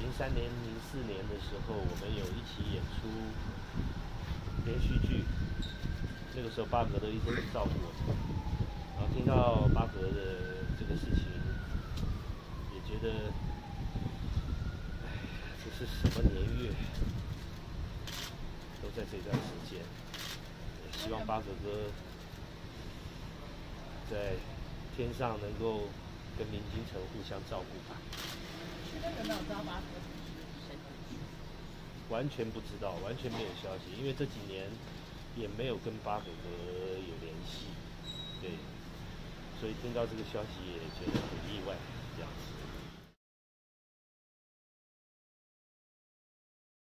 零三年、零四年的时候，我们有一起演出连续剧，那个时候巴格都一直很照顾我。然后听到巴格的这个事情，也觉得，哎，这是什么年月？都在这段时间，也希望巴格哥在天上能够跟林金城互相照顾吧。完全不知道，完全没有消息，因为这几年也没有跟巴哥哥有联系，对，所以听到这个消息也觉得，